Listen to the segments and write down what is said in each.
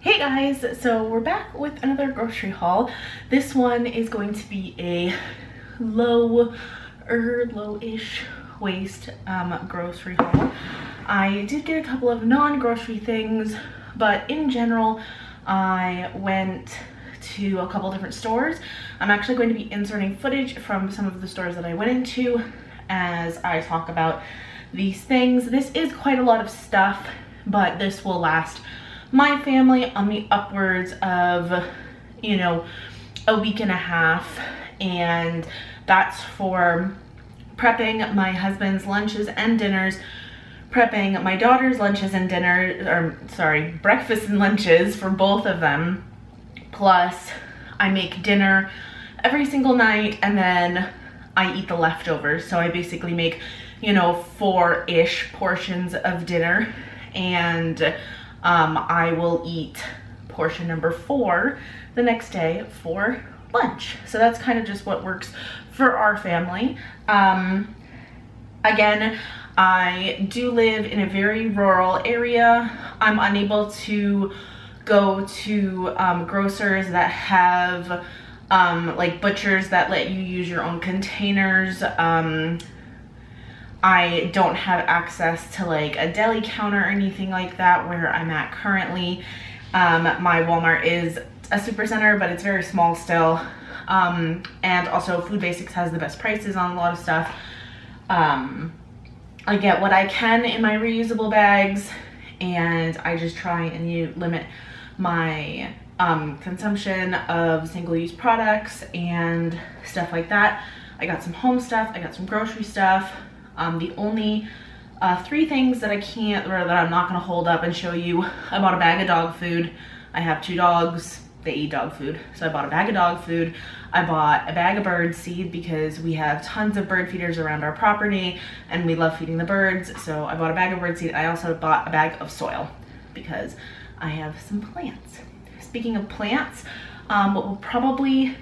Hey guys, so we're back with another grocery haul. This one is going to be a low or low-ish waste um, grocery haul. I did get a couple of non-grocery things, but in general, I went to a couple different stores. I'm actually going to be inserting footage from some of the stores that I went into as I talk about these things. This is quite a lot of stuff, but this will last my family on the upwards of, you know, a week and a half. And that's for prepping my husband's lunches and dinners, prepping my daughter's lunches and dinners, or sorry, breakfast and lunches for both of them. Plus, I make dinner every single night and then I eat the leftovers. So I basically make, you know, four-ish portions of dinner and um, I will eat portion number four the next day for lunch. So that's kind of just what works for our family. Um, again, I do live in a very rural area. I'm unable to go to um, grocers that have um, like butchers that let you use your own containers. Um, I don't have access to like a deli counter or anything like that where I'm at currently. Um, my Walmart is a super center, but it's very small still. Um, and also Food Basics has the best prices on a lot of stuff. Um, I get what I can in my reusable bags and I just try and you limit my um, consumption of single-use products and stuff like that. I got some home stuff, I got some grocery stuff. Um, the only uh, three things that I can't, or that I'm not gonna hold up and show you, I bought a bag of dog food. I have two dogs, they eat dog food. So I bought a bag of dog food. I bought a bag of bird seed because we have tons of bird feeders around our property and we love feeding the birds. So I bought a bag of bird seed. I also bought a bag of soil because I have some plants. Speaking of plants, um, we'll probably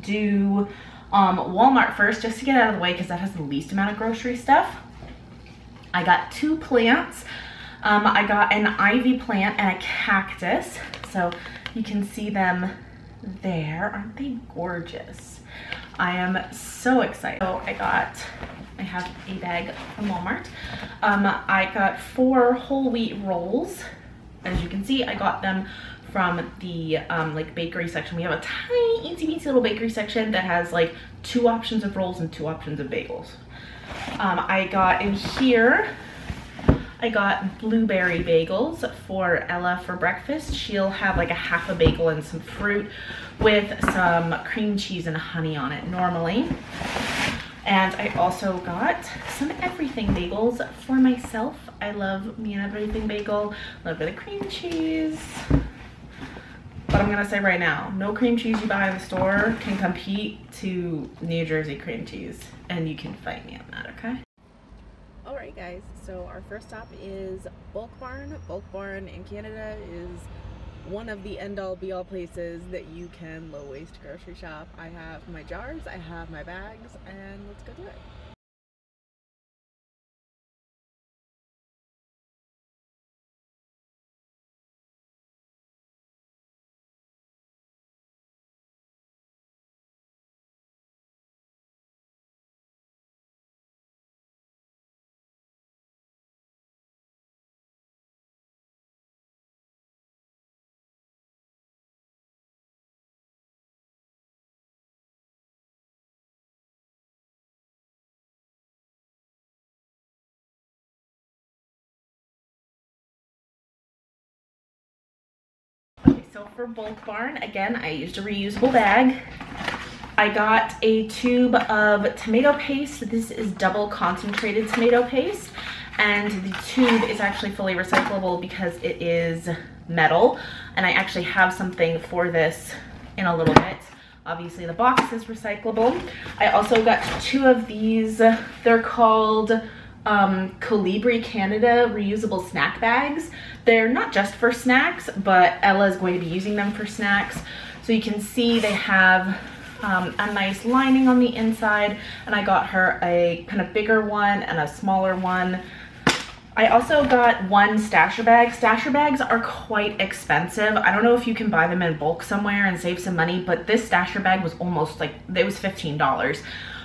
do um, Walmart first just to get out of the way because that has the least amount of grocery stuff. I got two plants. Um, I got an ivy plant and a cactus. So you can see them there. Aren't they gorgeous? I am so excited. So I got, I have a bag from Walmart. Um, I got four whole wheat rolls. As you can see, I got them from the um, like bakery section. We have a tiny easy weensy little bakery section that has like two options of rolls and two options of bagels. Um, I got in here, I got blueberry bagels for Ella for breakfast. She'll have like a half a bagel and some fruit with some cream cheese and honey on it normally. And I also got some everything bagels for myself. I love me an everything bagel, a little bit of cream cheese, but I'm gonna say right now, no cream cheese you buy in the store can compete to New Jersey cream cheese. And you can fight me on that, okay? Alright guys, so our first stop is Bulk Barn. Bulk Barn in Canada is one of the end all be all places that you can low waste grocery shop. I have my jars, I have my bags, and let's go do it. So for Bulk Barn, again, I used a reusable bag. I got a tube of tomato paste. This is double concentrated tomato paste. And the tube is actually fully recyclable because it is metal. And I actually have something for this in a little bit. Obviously the box is recyclable. I also got two of these. They're called um, Colibri Canada reusable snack bags. They're not just for snacks, but Ella is going to be using them for snacks. So you can see they have um, a nice lining on the inside and I got her a kind of bigger one and a smaller one. I also got one stasher bag. Stasher bags are quite expensive. I don't know if you can buy them in bulk somewhere and save some money, but this stasher bag was almost like, it was $15.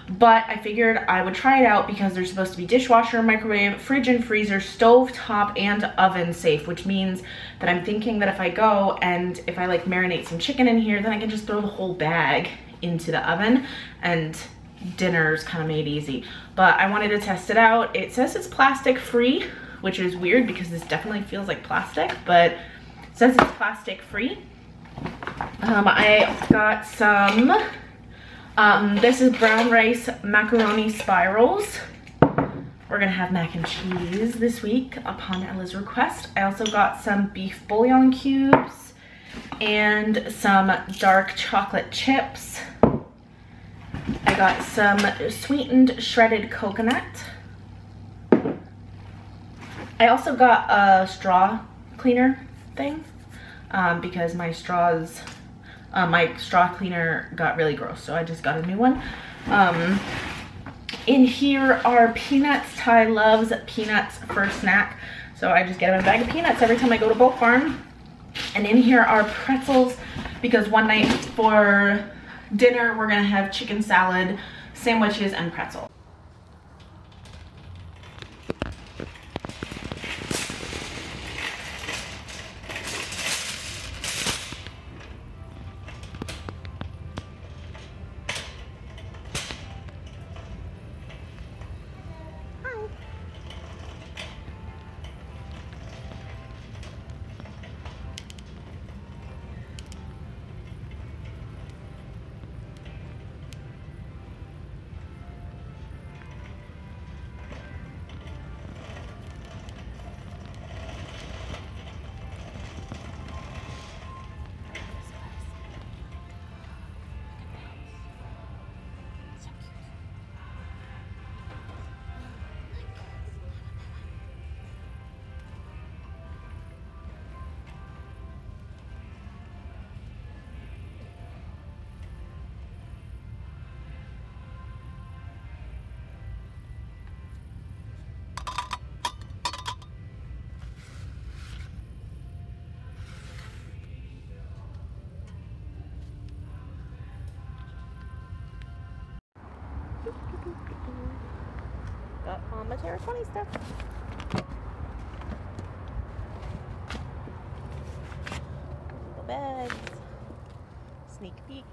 But I figured I would try it out because they're supposed to be dishwasher, microwave, fridge and freezer, stove top, and oven safe, which means that I'm thinking that if I go and if I like marinate some chicken in here, then I can just throw the whole bag into the oven and dinner's kind of made easy. But I wanted to test it out. It says it's plastic free, which is weird because this definitely feels like plastic, but says it's plastic free. Um, I got some, um, this is brown rice macaroni spirals. We're gonna have mac and cheese this week upon Ella's request. I also got some beef bouillon cubes and some dark chocolate chips. I got some sweetened shredded coconut I also got a straw cleaner thing um, because my straws, uh, my straw cleaner got really gross. So I just got a new one. Um, in here are peanuts. Ty loves peanuts for snack. So I just get him a bag of peanuts every time I go to Bulk Barn. And in here are pretzels because one night for dinner, we're gonna have chicken salad, sandwiches, and pretzel. Got Terra 20 stuff. The bags. Sneak peek.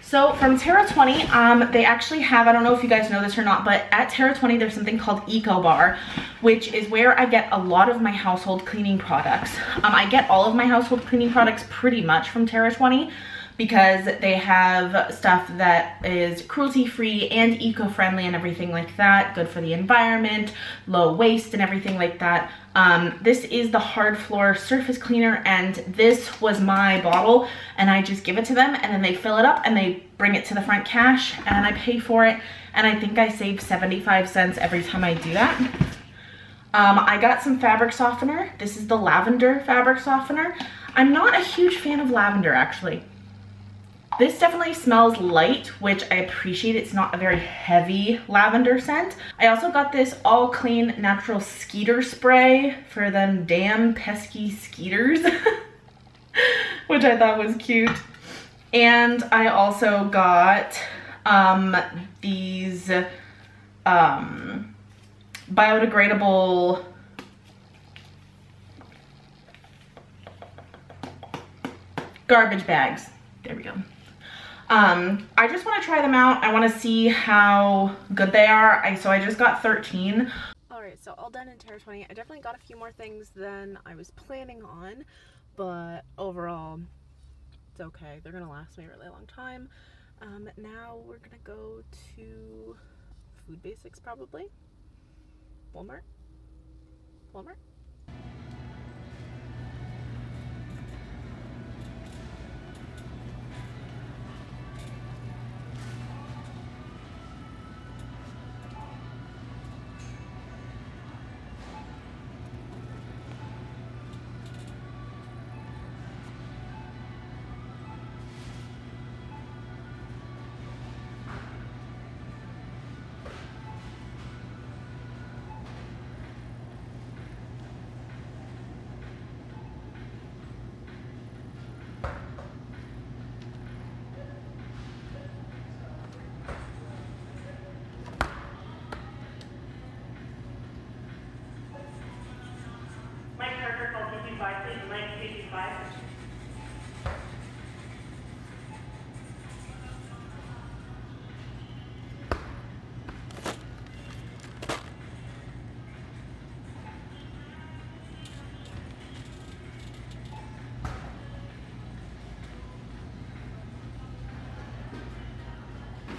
So from Terra 20, um, they actually have, I don't know if you guys know this or not, but at Terra 20, there's something called Eco Bar, which is where I get a lot of my household cleaning products. Um, I get all of my household cleaning products pretty much from Terra 20 because they have stuff that is cruelty free and eco-friendly and everything like that good for the environment low waste and everything like that um, this is the hard floor surface cleaner and this was my bottle and I just give it to them and then they fill it up and they bring it to the front cash and I pay for it and I think I save 75 cents every time I do that um, I got some fabric softener. This is the lavender fabric softener. I'm not a huge fan of lavender actually. This definitely smells light, which I appreciate. It's not a very heavy lavender scent. I also got this all clean natural skeeter spray for them damn pesky skeeters, which I thought was cute. And I also got um, these um, biodegradable garbage bags. There we go. Um, I just want to try them out. I want to see how good they are. I So I just got 13. Alright, so all done in Terra 20. I definitely got a few more things than I was planning on, but overall, it's okay. They're going to last me a really long time. Um, now we're going to go to Food Basics probably. Walmart. Walmart.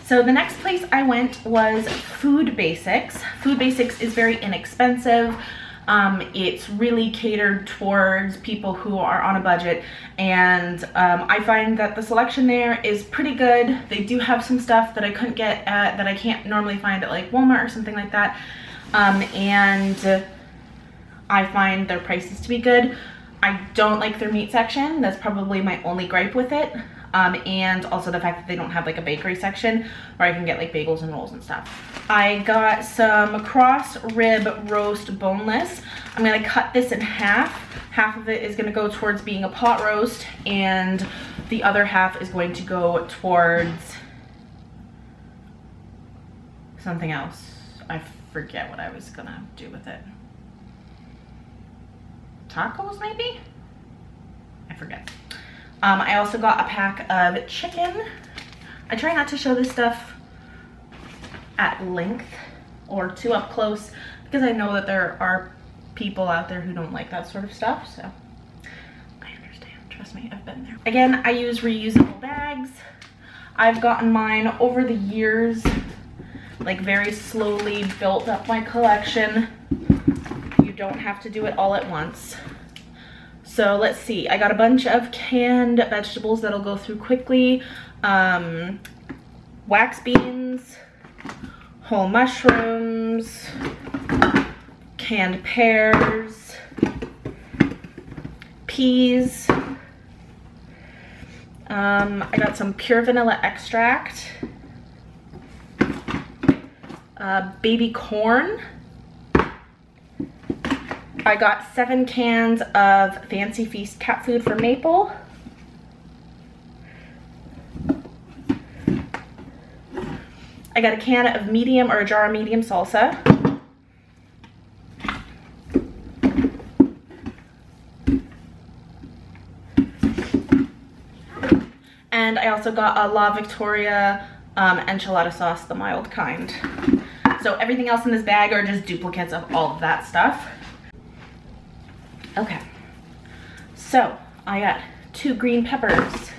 So the next place I went was Food Basics. Food Basics is very inexpensive. Um, it's really catered towards people who are on a budget and um, I find that the selection there is pretty good. They do have some stuff that I couldn't get at, that I can't normally find at like Walmart or something like that. Um, and I find their prices to be good. I don't like their meat section. That's probably my only gripe with it um, and also the fact that they don't have like a bakery section where I can get like bagels and rolls and stuff. I got some cross rib roast boneless. I'm gonna cut this in half. Half of it is gonna go towards being a pot roast and the other half is going to go towards something else. I forget what I was gonna do with it. Tacos maybe? I forget. Um, I also got a pack of chicken. I try not to show this stuff at length or too up close because I know that there are people out there who don't like that sort of stuff. So I understand, trust me, I've been there. Again, I use reusable bags. I've gotten mine over the years, like very slowly built up my collection. You don't have to do it all at once. So let's see, I got a bunch of canned vegetables that'll go through quickly. Um, wax beans, whole mushrooms, canned pears, peas. Um, I got some pure vanilla extract, uh, baby corn, I got seven cans of Fancy Feast cat food for Maple. I got a can of medium or a jar of medium salsa. And I also got a La Victoria um, enchilada sauce, the mild kind. So everything else in this bag are just duplicates of all of that stuff. Okay, so I got two green peppers,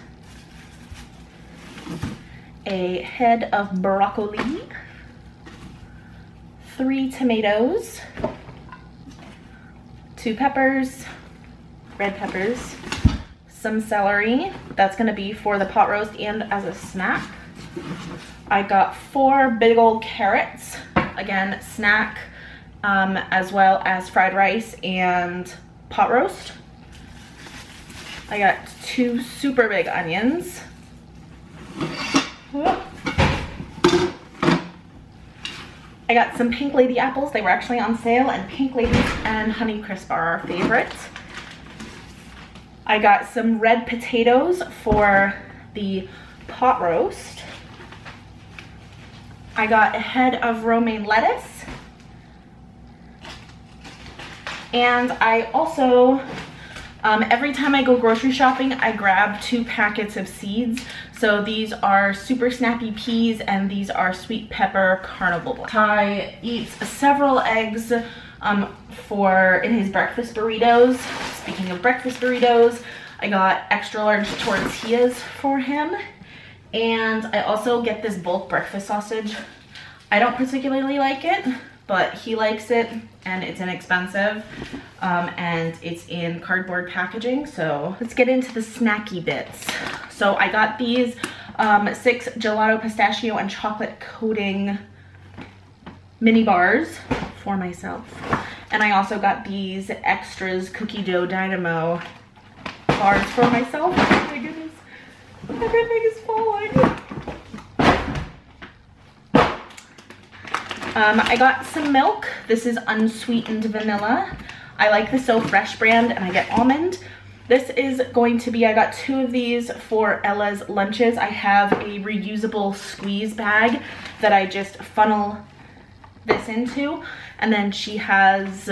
a head of broccoli, three tomatoes, two peppers, red peppers, some celery. That's gonna be for the pot roast and as a snack. I got four big old carrots, again, snack, um, as well as fried rice and pot roast. I got two super big onions. I got some Pink Lady apples. They were actually on sale and Pink Lady and Honey Crisp are our favorites. I got some red potatoes for the pot roast. I got a head of romaine lettuce. And I also, um, every time I go grocery shopping, I grab two packets of seeds. So these are super snappy peas and these are sweet pepper carnival. Ty eats several eggs um, for in his breakfast burritos. Speaking of breakfast burritos, I got extra large tortillas for him. And I also get this bulk breakfast sausage. I don't particularly like it, but he likes it and it's inexpensive um, and it's in cardboard packaging. So let's get into the snacky bits. So I got these um, six gelato pistachio and chocolate coating mini bars for myself. And I also got these extras cookie dough dynamo bars for myself. Oh my goodness, everything is falling. Um, I got some milk. This is unsweetened vanilla. I like the So Fresh brand and I get almond. This is going to be, I got two of these for Ella's lunches. I have a reusable squeeze bag that I just funnel this into. And then she has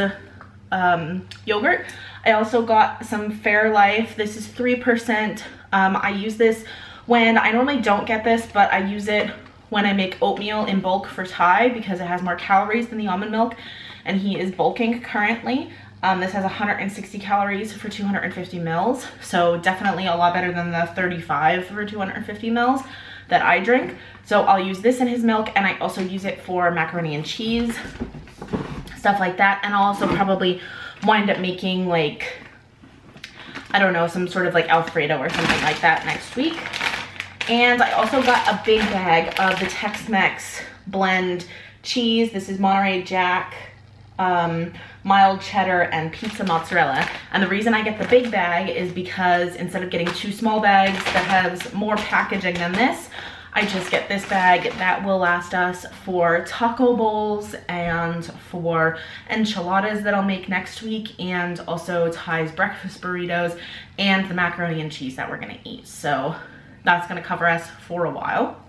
um, yogurt. I also got some Fairlife. This is 3%. Um, I use this when I normally don't get this, but I use it when I make oatmeal in bulk for Ty because it has more calories than the almond milk and he is bulking currently. Um, this has 160 calories for 250 mils, so definitely a lot better than the 35 for 250 mils that I drink. So I'll use this in his milk and I also use it for macaroni and cheese, stuff like that. And I'll also probably wind up making like, I don't know, some sort of like Alfredo or something like that next week. And I also got a big bag of the Tex-Mex blend cheese. This is Monterey Jack, um, mild cheddar, and pizza mozzarella. And the reason I get the big bag is because instead of getting two small bags that has more packaging than this, I just get this bag that will last us for taco bowls and for enchiladas that I'll make next week and also Ty's breakfast burritos and the macaroni and cheese that we're gonna eat. So that's gonna cover us for a while.